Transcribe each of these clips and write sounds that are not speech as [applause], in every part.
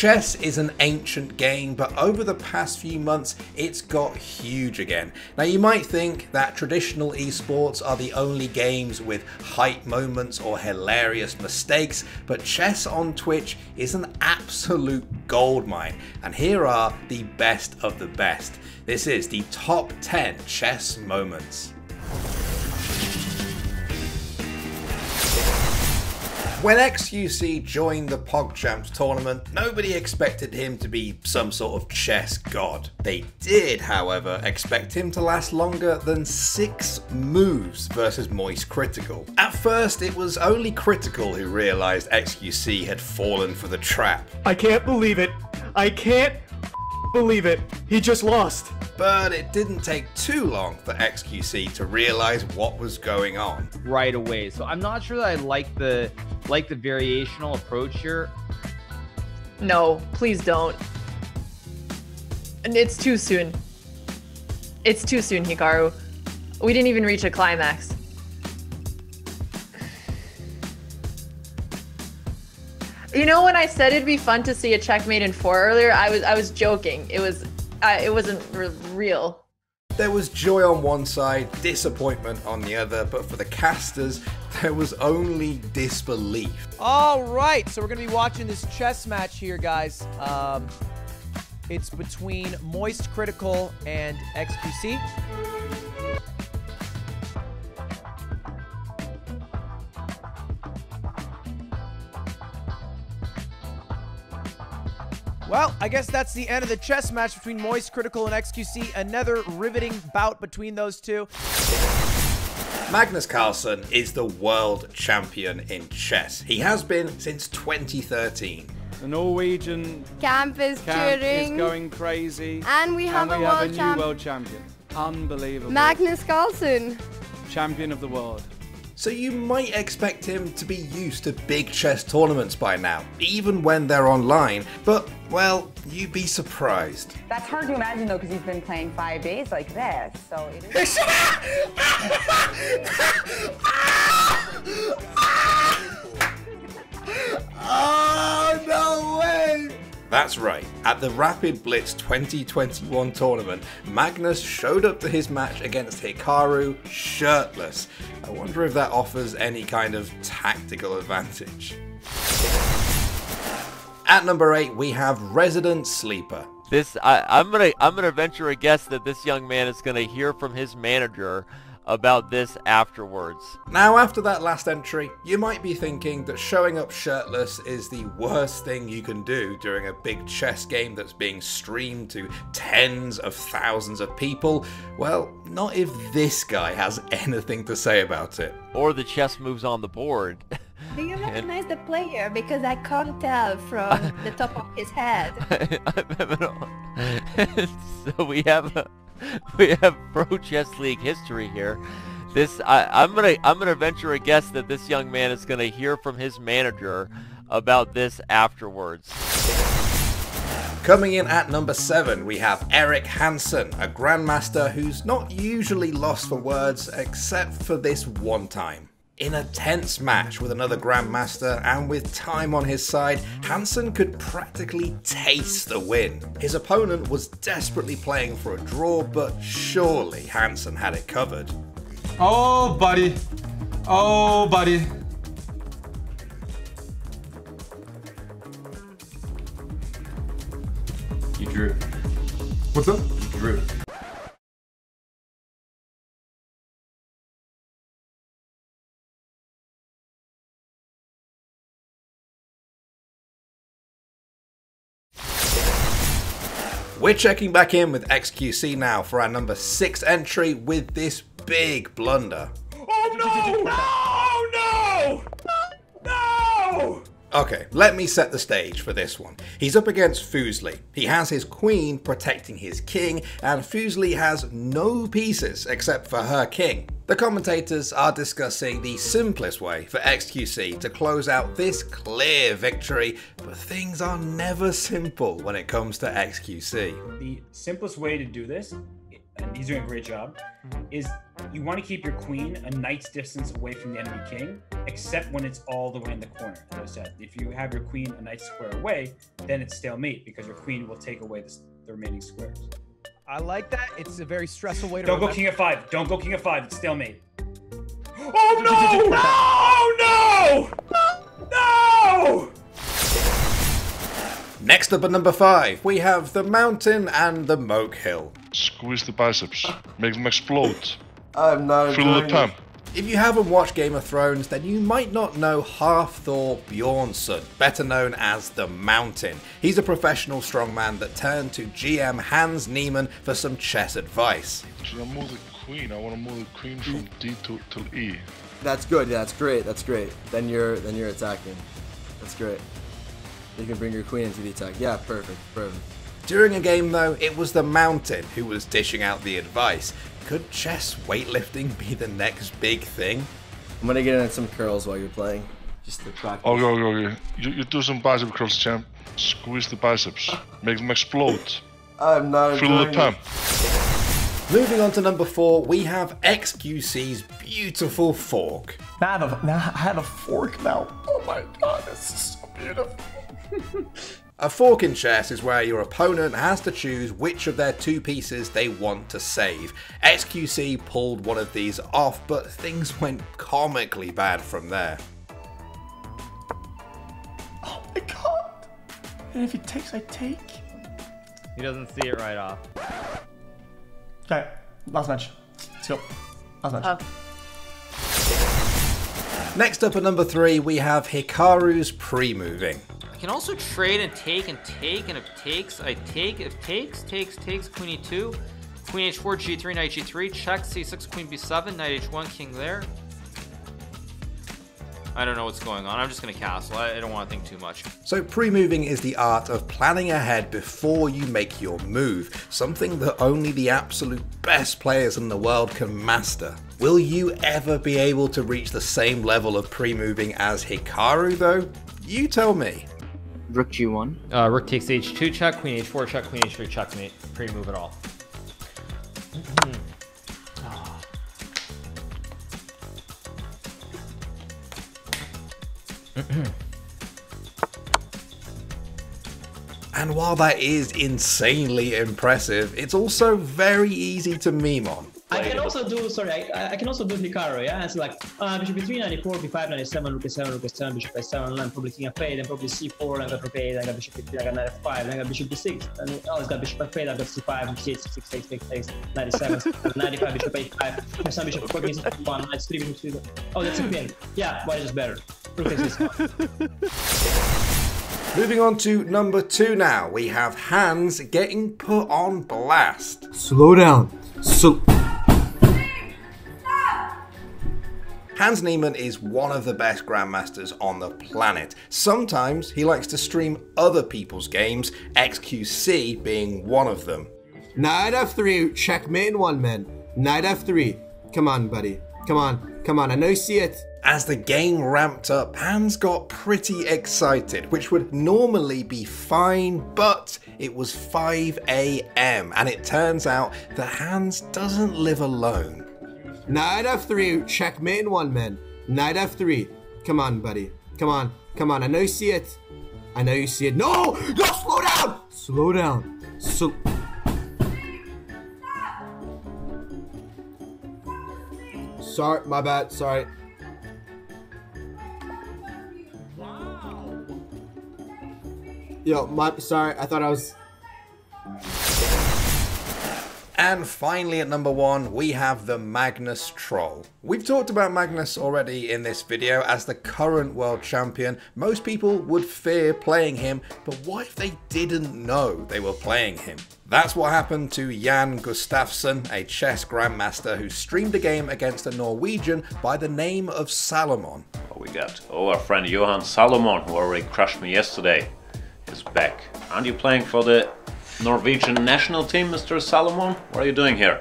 Chess is an ancient game, but over the past few months, it's got huge again. Now, you might think that traditional esports are the only games with hype moments or hilarious mistakes, but chess on Twitch is an absolute goldmine, and here are the best of the best. This is the top 10 chess moments. When XQC joined the PogChamps tournament, nobody expected him to be some sort of chess god. They did, however, expect him to last longer than six moves versus Moist Critical. At first, it was only Critical who realised XQC had fallen for the trap. I can't believe it. I can't believe it. He just lost. But it didn't take too long for XQC to realize what was going on. Right away. So I'm not sure that I like the like the variational approach here. No, please don't. And it's too soon. It's too soon, Hikaru. We didn't even reach a climax. You know when I said it'd be fun to see a checkmate in four earlier, I was I was joking. It was uh, it wasn't real. There was joy on one side, disappointment on the other, but for the casters, there was only disbelief. All right, so we're going to be watching this chess match here, guys. Um, it's between Moist Critical and XQC. Well, I guess that's the end of the chess match between Moist Critical and XQC. Another riveting bout between those two. Magnus Carlsen is the world champion in chess. He has been since 2013. The Norwegian camp is camp cheering. is going crazy. And we have, and we a, have world a new champ world champion. Unbelievable. Magnus Carlsen. Champion of the world. So you might expect him to be used to big chess tournaments by now, even when they're online, but, well, you'd be surprised. That's hard to imagine though, because he's been playing five days like this, so it is... [laughs] Ah! Ah! Ah! That's right, at the Rapid Blitz 2021 tournament, Magnus showed up to his match against Hikaru shirtless. I wonder if that offers any kind of tactical advantage. At number 8, we have Resident Sleeper. This I, I'm gonna I'm gonna venture a guess that this young man is gonna hear from his manager about this afterwards. Now, after that last entry, you might be thinking that showing up shirtless is the worst thing you can do during a big chess game that's being streamed to tens of thousands of people. Well, not if this guy has [laughs] anything to say about it. Or the chess moves on the board. [laughs] Do you recognize the player? Because I can't tell from [laughs] the top of his head. so we have a, [laughs] we have Pro Chess League history here. This I, I'm gonna I'm gonna venture a guess that this young man is gonna hear from his manager about this afterwards. Coming in at number 7, we have Eric Hansen, a Grandmaster who's not usually lost for words except for this one time. In a tense match with another Grandmaster and with time on his side, Hansen could practically taste the win. His opponent was desperately playing for a draw, but surely Hansen had it covered. Oh, buddy. Oh, buddy. You drew. What's up? You drew. We're checking back in with XQC now for our number 6 entry with this big blunder. Oh no! No! No! No! Okay, let me set the stage for this one. He's up against Fuslie. He has his queen protecting his king, and Fuslie has no pieces except for her king. The commentators are discussing the simplest way for XQC to close out this clear victory, but things are never simple when it comes to XQC. The simplest way to do this and he's doing a great job, is you want to keep your queen a knight's distance away from the enemy king, except when it's all the way in the corner. As I said, if you have your queen a knight's square away, then it's stalemate because your queen will take away the, remaining squares. I like that. It's a very stressful way to. Don't go king of five. Don't go king of five. It's stalemate. [gasps] Oh no! [laughs] No! No! No! Next up at number 5, we have the mountain and the moke hill. Squeeze the biceps. Make them explode. [laughs] I'm not Feel the enjoying pump. If you haven't watched Game of Thrones, then you might not know Hafthor Bjornsson, better known as the Mountain. He's a professional strongman that turned to GM Hans Niemann for some chess advice. Should I move the queen? I want to move the queen from D to till E. That's good. Yeah, that's great. That's great. Then you're then you're attacking. That's great. You can bring your queen into the attack. Yeah, perfect. Perfect. During a game, though, it was the Mountain who was dishing out the advice. Could chess weightlifting be the next big thing? I'm gonna get in some curls while you're playing, just to practice. Okay, okay, okay. You, you do some bicep curls, champ. Squeeze the biceps. Make them explode. I'm not Feel the pump. Moving on to number 4, we have XQC's beautiful fork. Now I have a, now I have a fork now. Oh my god, this is so beautiful. [laughs] A fork in chess is where your opponent has to choose which of their two pieces they want to save. XQC pulled one of these off, but things went comically bad from there. Oh my god. And if he takes, I take. He doesn't see it right off. Okay, last match. Let's go. Last match. Oh. Next up at number 3, we have Hikaru's pre-moving. Can also trade and take and take, and if takes, I take. If takes, takes, takes, queen e2, queen h4, g3, knight g3, check, c6, queen b7, knight h1, king there. I don't know what's going on. I'm just gonna castle. I, I don't want to think too much. So pre-moving is the art of planning ahead before you make your move, something that only the absolute best players in the world can master. Will you ever be able to reach the same level of pre-moving as Hikaru though? You tell me. Rook g1. Uh, rook takes h2 check, queen h4 check, queen h3 checkmate. Pre-move it all. And while that is insanely impressive, it's also very easy to meme on. I can also do, sorry, I, I can also do Hikaru, yeah? It's like uh, bishop b3, 94, b5, 97, rook a7, rook a7, bishop a7, then probably king f8, then probably c4, then I got rook a8, then I got bishop b3, I got knight f5, then I got bishop b6, then oh, it's got bishop f8, I got c5, c8, c6, takes, takes, takes, 97, 95, bishop a5, there's some bishop 4, king c1, knight 3, bishop 3, oh, that's a queen. Yeah, why is this better? Rook takes this [laughs] Moving on to number two now, we have Hans getting put on blast. Slow down. So. Hans Niemann is one of the best grandmasters on the planet. Sometimes he likes to stream other people's games, XQC being one of them. Knight f3, checkmate in one man. Knight f3. Come on, buddy. Come on, come on. I know you see it. As the game ramped up, Hans got pretty excited, which would normally be fine, but it was 5 a.m. and it turns out that Hans doesn't live alone. Knight f3, checkmate in one man. Knight f3. Come on, buddy. Come on, come on. I know you see it. I know you see it. No! No, slow down! Slow down. So. Sorry, my bad. Sorry. Yo, my sorry. I thought I was. And finally, at number one, we have the Magnus Troll. We've talked about Magnus already in this video as the current world champion. Most people would fear playing him, but what if they didn't know they were playing him? That's what happened to Jan Gustafsson, a chess grandmaster who streamed a game against a Norwegian by the name of Salomon. We got oh, our friend Johan Salomon, who already crushed me yesterday, is back. Aren't you playing for the Norwegian national team, Mr. Salomon? What are you doing here?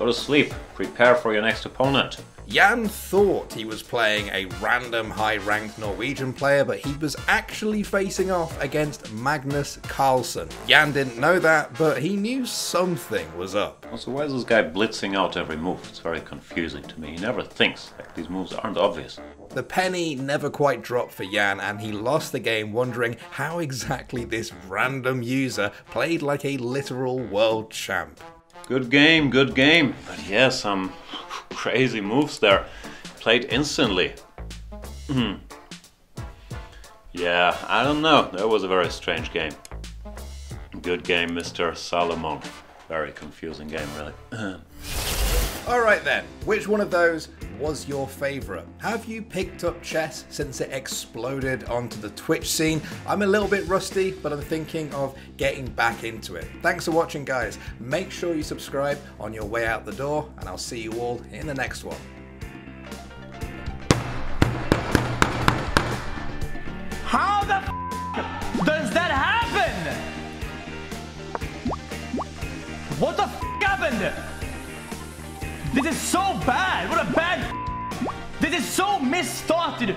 Go to sleep. Prepare for your next opponent. Jan thought he was playing a random high ranked Norwegian player, but he was actually facing off against Magnus Carlsen. Jan didn't know that, but he knew something was up. Also, why is this guy blitzing out every move? It's very confusing to me. He never thinks. Like, these moves aren't obvious. The penny never quite dropped for Jan, and he lost the game wondering how exactly this random user played like a literal world champ. Good game, good game. But yeah, some crazy moves there. Played instantly. Hmm. yeah, I don't know. That was a very strange game. Good game, Mr. Salomon. Very confusing game, really. [clears throat] Alright then, which one of those was your favourite? Have you picked up chess since it exploded onto the Twitch scene? I'm a little bit rusty, but I'm thinking of getting back into it. Thanks for watching, guys. Make sure you subscribe on your way out the door, and I'll see you all in the next one. How the does that happen? What the happened? This is so bad. What a bad. This is so misstarted.